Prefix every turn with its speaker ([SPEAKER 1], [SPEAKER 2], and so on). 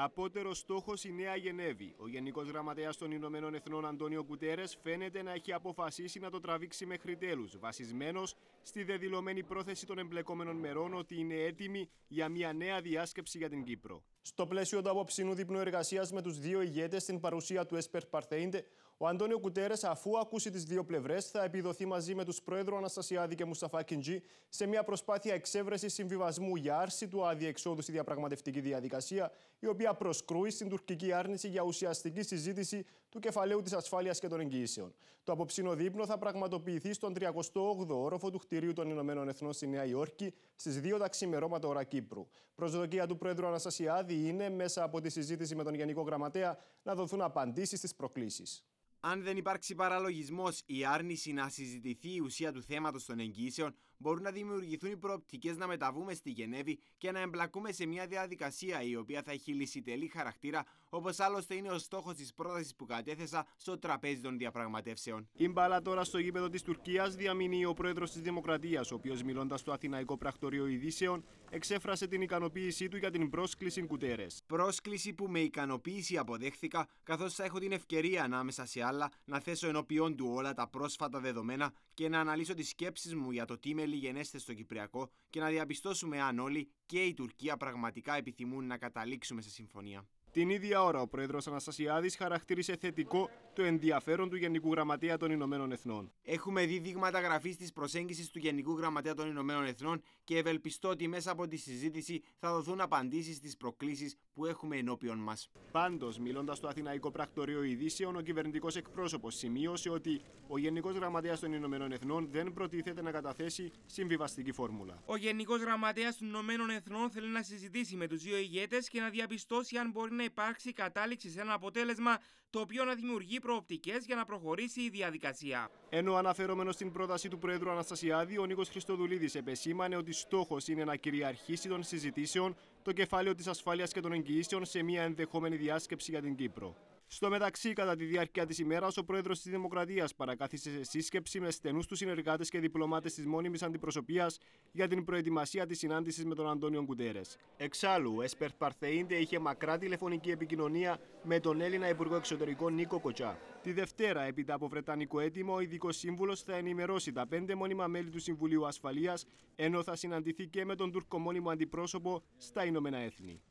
[SPEAKER 1] Απότερο στόχος η Νέα Γενέβη. Ο Γενικός Γραμματέας των Ηνωμένων Εθνών Αντώνιο Κουτέρες φαίνεται να έχει αποφασίσει να το τραβήξει μέχρι τέλους, βασισμένος στη δεδηλωμένη πρόθεση των εμπλεκόμενων μερών ότι είναι έτοιμη για μια νέα διάσκεψη για την Κύπρο. Στο πλαίσιο του απόψινου δείπνου εργασίας με τους δύο ηγέτες στην παρουσία του Έσπερ Παρθέιντε, ο Αντώνιο Κουτέρες, αφού ακούσει τις δύο πλευρές, θα επιδοθεί μαζί με τους πρόεδρου Αναστασιάδη και Μουσταφά Κιντζή σε μια προσπάθεια εξέβρεσης συμβιβασμού για άρση του αδιεξόδου στη διαπραγματευτική διαδικασία, η οποία προσκρούει στην τουρκική άρνηση για ουσιαστική συζήτηση του κεφαλαίου της ασφάλειας και των εγγυήσεων. Το απόψινο δείπνο θα πραγματοποιηθεί στον 38ο όροφο του κτηρίου των Ηνωμένων Εθνών στη Νέα Υόρκη στις 2 τα ξημερώματα ώρα Κύπρου. Προσδοκία του πρόεδρου Αναστασιάδη είναι μέσα από τη συζήτηση με τον Γενικό Γραμματέα να δοθούν απαντήσεις στις προκλήσεις.
[SPEAKER 2] Αν δεν υπάρξει παραλογισμός ή άρνηση να συζητηθεί η ουσία του θέματος των εγγύσεων, μπορούν να δημιουργηθούν οι προοπτικές να μεταβούμε στη Γενέβη και να εμπλακούμε σε μια διαδικασία η οποία θα έχει λυσιτελή χαρακτήρα, όπως άλλωστε είναι ο στόχος της πρότασης που κατέθεσα στο τραπέζι των διαπραγματεύσεων.
[SPEAKER 1] Η μπάλα τώρα στο γήπεδο της Τουρκίας διαμηνύει ο πρόεδρος της Δημοκρατίας, ο οποίος μιλώντας στο Αθηναϊκό Πρακτορείο Ειδήσεων, εξέφρασε την ικανοποίησή του για την πρόσκληση Κουτέρες.
[SPEAKER 2] Πρόσκληση που με ικανοποίηση αποδέχθηκα, καθώς θα έχω την ευκαιρία ανάμεσα σε άλλα να θέσω ενώπιον του όλα τα πρόσφατα δεδομένα και να αναλύσω τις σκέψεις μου για το τι με λιγενέστε στο Κυπριακό και να διαπιστώσουμε αν όλοι και η Τουρκία πραγματικά επιθυμούν να καταλήξουμε σε συμφωνία.
[SPEAKER 1] Την ίδια ώρα, ο πρόεδρος Αναστασιάδης χαρακτήρισε θετικό το ενδιαφέρον του Γενικού Γραμματέα των Ηνωμένων Εθνών.
[SPEAKER 2] Έχουμε δει δείγματα γραφής της προσέγγισης του Γενικού Γραμματέα των Ηνωμένων Εθνών και ευελπιστώ ότι μέσα από τη συζήτηση θα δοθούν απαντήσεις στις προκλήσεις που έχουμε ενώπιον μας.
[SPEAKER 1] Πάντως, μιλώντας στο Αθηναϊκό Πρακτορείο Ειδήσεων, ο κυβερνητικός εκπρόσωπος σημείωσε ότι ο Γενικός Γραμματέας των Ηνωμένων Εθνών δεν προτίθεται να καταθέσει συμβιβαστική φόρμουλα.
[SPEAKER 3] Ο Γενικός Γραμματέας των Ηνωμένων Εθνών θέλει να συζητήσει με τους δύο ηγέτες και να διαπιστώσει αν μπορεί να υπάρξει κατάληξη σε ένα αποτέλεσμα το οποίο να δημιουργεί προοπτικές για να προχωρήσει η διαδικασία.
[SPEAKER 1] Ενώ αναφερόμενος στην πρόταση του Πρόεδρου Αναστασιάδη, ο Νίκος Χριστοδουλίδης επεσήμανε ότι στόχος είναι να κυριαρχήσει των συζητήσεων το κεφάλαιο της ασφάλειας και των εγγυήσεων σε μια ενδεχόμενη διάσκεψη για την Κύπρο. Στο μεταξύ, κατά τη διάρκεια της ημέρας, ο πρόεδρος της Δημοκρατίας παρακάθισε σε σύσκεψη με στενούς τους συνεργάτες και διπλωμάτες της μόνιμης αντιπροσωπείας για την προετοιμασία της συνάντησης με τον Αντώνιο Κουτέρες. Εξάλλου, ο Έσπερτ Παρθέιντε είχε μακρά τηλεφωνική επικοινωνία με τον Έλληνα Υπουργό Εξωτερικών Νίκο Κοτσά. Τη Δευτέρα, έπειτα από Βρετανικό έτοιμο, ο ειδικός σύμβουλος θα ενημερώσει τα πέντε μόνιμα μέλη του Συμβουλίου Ασφαλείας, ενώ θα συναντηθεί και με τον Τουρκο μόνιμο αντιπρόσωπο στα Ηνωμένα Έθνη.